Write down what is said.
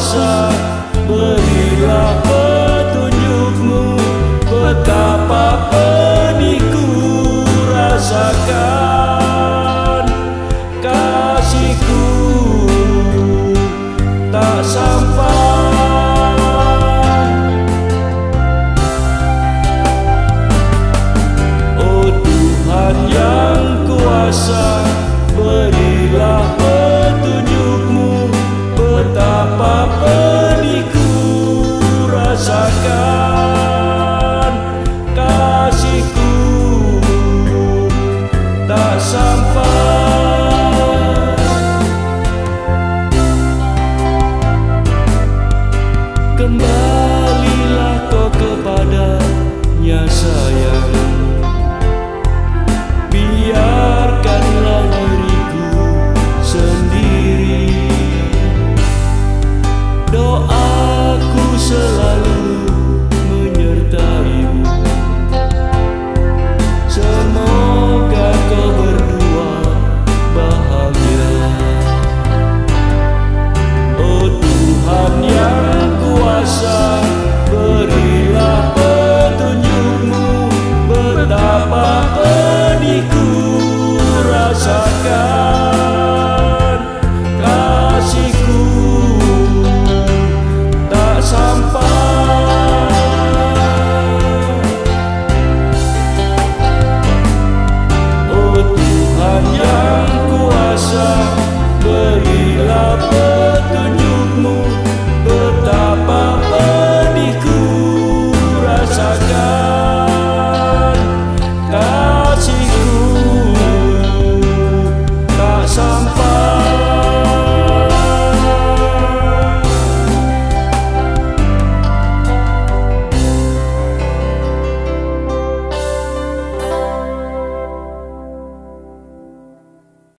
kuasa Berilah petunjukmu. Betapa peniku rasakan Kasihku. Tak sampai. Oh Tuhan yang kuasa